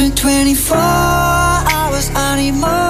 been 24 hours, I need more